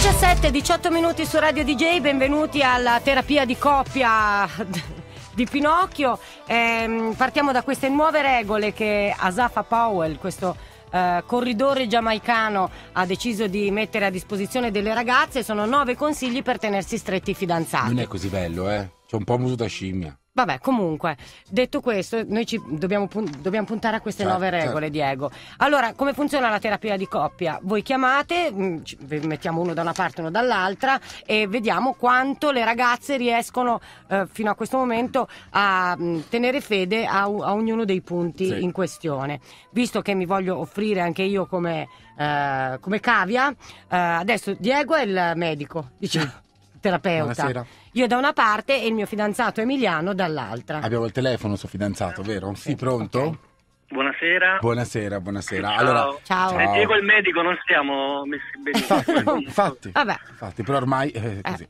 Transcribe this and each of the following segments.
17, 18 minuti su Radio DJ, benvenuti alla terapia di coppia di Pinocchio. Ehm, partiamo da queste nuove regole che Asafa Powell, questo eh, corridore giamaicano, ha deciso di mettere a disposizione delle ragazze. Sono nove consigli per tenersi stretti i fidanzati. Non è così bello, eh? C'è un po' muso da scimmia. Vabbè, comunque, detto questo, noi ci dobbiamo, pun- dobbiamo puntare a queste Certo, nuove regole, certo. Diego. Allora, come funziona la terapia di coppia? Voi chiamate, mh, vi mettiamo uno da una parte e uno dall'altra e vediamo quanto le ragazze riescono eh, fino a questo momento a mh, tenere fede a, u- a ognuno dei punti Sì. in questione. Visto che mi voglio offrire anche io come, eh, come cavia, eh, adesso Diego è il medico, diciamo, terapeuta. Buonasera. Io da una parte e il mio fidanzato Emiliano dall'altra. Abbiamo il telefono, suo fidanzato, vero? Sì, pronto? ok. Buonasera. Buonasera, buonasera. Ciao. Allora, Ciao. Eh, Diego il medico non stiamo messi benissimo. infatti, infatti, Vabbè. infatti, però ormai è così.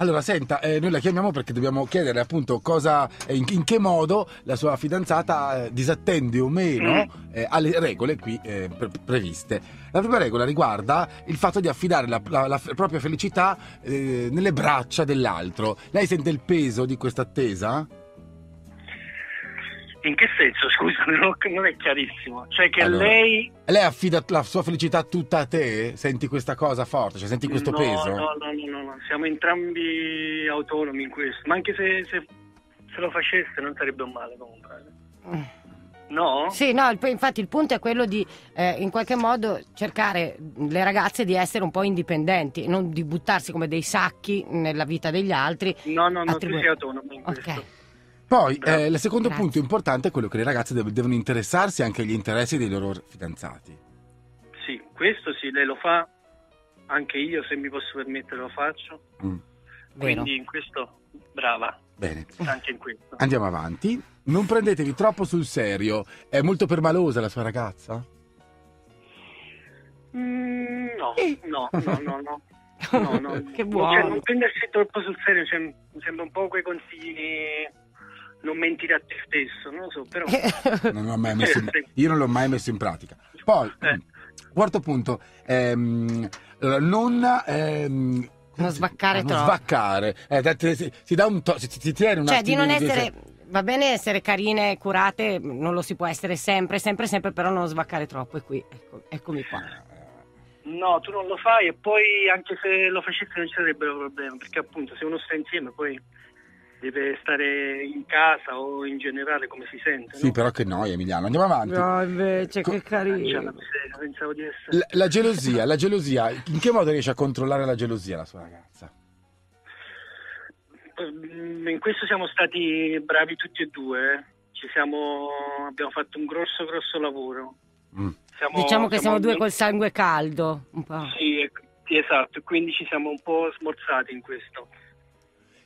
Allora, senta, eh, noi la chiamiamo perché dobbiamo chiedere appunto cosa, eh, in, in che modo la sua fidanzata eh, disattende o meno eh, alle regole qui eh, pre- previste. La prima regola riguarda il fatto di affidare la, la- la propria felicità eh, nelle braccia dell'altro. Lei sente il peso di questa attesa? In che senso, scusa, non, non è chiarissimo. Cioè che Allora, lei... Lei affida la sua felicità tutta a te? Senti questa cosa forte? Cioè, senti questo no, peso? No, no, no, no, no, siamo entrambi autonomi in questo. Ma anche se, se, se lo facesse non sarebbe un male comunque. No? Sì, no, il- infatti il punto è quello di eh, in qualche modo cercare le ragazze di essere un po' indipendenti, non di buttarsi come dei sacchi nella vita degli altri. No, no, no, tu Attribu- sei autonomo in questo. Poi, eh, il secondo Grazie. punto importante è quello che le ragazze dev- devono interessarsi anche agli interessi dei loro fidanzati. Sì, questo sì, lei lo fa. Anche io, se mi posso permettere, lo faccio. Mm. Vero. Quindi in questo, brava, Bene, anche in questo. andiamo avanti. Non prendetevi troppo sul serio. È molto permalosa la sua ragazza? Mm, no, no, no, no, no. No, no. Che Cioè, buono. non prendersi troppo sul serio, cioè, mi sembra un po' quei consigli non mentire a te stesso, non lo so, però... Non l'ho mai messo in- Sì. io non l'ho mai messo in pratica. Poi, Eh. quarto punto, ehm, allora, non... ehm, Non svaccare non troppo. svaccare. Eh, si, si dà un to- si, si tiene un Cioè di non essere, va bene essere carine e curate, non lo si può essere sempre, sempre, sempre, però non svaccare troppo. E qui, ecco, eccomi qua. No, tu non lo fai e poi anche se lo facessi non ci sarebbero problemi, perché appunto se uno sta insieme poi deve stare in casa o in generale come si sente, Sì, no? però che noia Emiliano. Andiamo avanti. No, invece, Co- che Cioè, carino. di essere... La, la gelosia, la gelosia, in che modo riesce a controllare la gelosia la sua ragazza? Mm, In questo siamo stati bravi tutti e due, eh. Ci siamo, abbiamo fatto un grosso, grosso lavoro. Mm. Siamo- Diciamo che siamo due al- col sangue caldo. Un po'. Sì, ecco, sì, esatto, quindi ci siamo un po' smorzati in questo.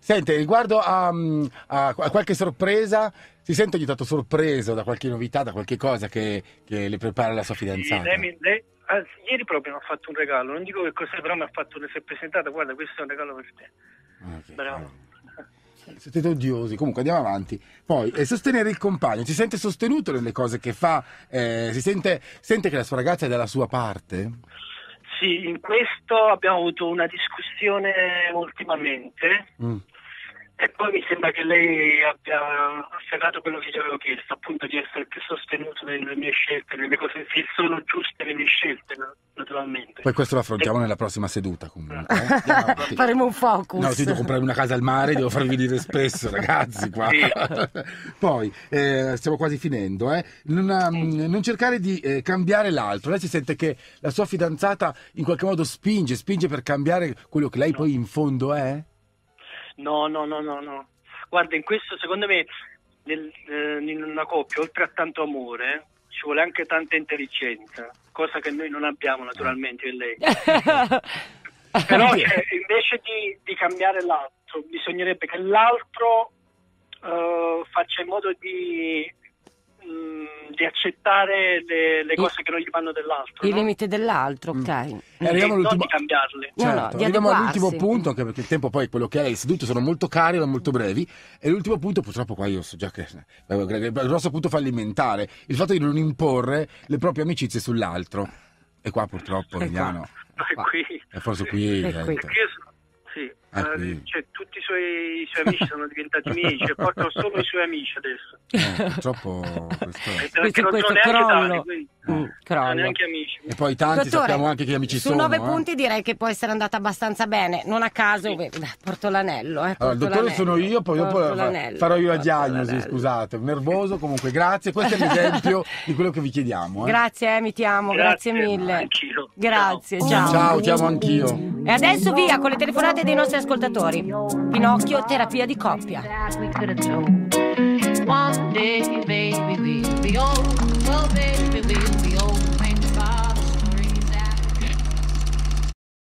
Sente, riguardo a, mm, a- a qualche sorpresa, si sente ogni tanto sorpreso da qualche novità, da qualche cosa che, che le prepara la sua Sì, fidanzata? lei mi- lei- anzi, ieri proprio mi ha fatto un regalo, non dico che cos'è, però mi ha fatto, si è presentata, guarda, questo è un regalo per te. Ah, ok, Bravo. allora. Siete odiosi, comunque andiamo avanti. Poi, eh, sostenere il compagno, si sente sostenuto nelle cose che fa? Eh, si sente, sente che la sua ragazza è dalla sua parte? Sì, in questo abbiamo avuto una discussione ultimamente Mm. E poi mi sembra che lei abbia afferrato quello che gli avevo chiesto, appunto di essere più sostenuto nelle mie scelte, nelle cose che sono giuste le mie scelte, no? naturalmente. Poi questo lo affrontiamo nella prossima seduta comunque. eh. Faremo un focus. No, ti devo comprare una casa al mare, devo farvi venire spesso, ragazzi. Qua. Sì. Poi, eh, stiamo quasi finendo, eh. non, um, non cercare di eh, cambiare l'altro. Lei si sente che la sua fidanzata in qualche modo spinge, spinge per cambiare quello che lei poi in fondo è? No, no, no, no, no. Guarda, in questo secondo me nel- eh, in una coppia, oltre a tanto amore, ci vuole anche tanta intelligenza, cosa che noi non abbiamo naturalmente in lei. Però cioè, invece di, di cambiare l'altro, bisognerebbe che l'altro eh, faccia in modo di, mm, di accettare le, le I- cose che non gli vanno dell'altro. I no? limiti dell'altro, ok. E arriviamo E non all'ultimo... di cambiarle. No, no, Certo, di arriviamo all'ultimo punto, anche perché il tempo poi è quello che è, le sedute sono molto care ma molto brevi, e l'ultimo punto, purtroppo qua io so già che è il grosso punto fallimentare, il fatto di non imporre le proprie amicizie sull'altro. E qua purtroppo. Emiliano, È qui. è forse qui. È eh, qui. Io sono- sì, Ah, eh, qui. cioè, tutti i suoi, i suoi amici sono diventati miei, cioè, porto solo i suoi amici adesso. eh, purtroppo questo è. Perché non questo sono neanche tali, quindi Mm, sono neanche amici. E poi tanti Dottore, sappiamo anche che amici su sono. nove eh. punti direi che può essere andata abbastanza bene. Non a caso, beh, dai, porto l'anello. Eh, Allora, il porto dottore l'anello. sono io, poi dopo Porto farò io la porto diagnosi, l'anello. scusate, nervoso comunque, grazie, questo è l'esempio di quello che vi chiediamo. eh. Grazie, eh, mi ti amo, grazie, Grazie, mille. anch'io. Grazie, Ciao. ciao. Ciao, ti amo anch'io. E adesso via con le telefonate dei nostri ascoltatori. Pinocchio, terapia di coppia. One day, baby, we'll be old. Oh, baby, we'll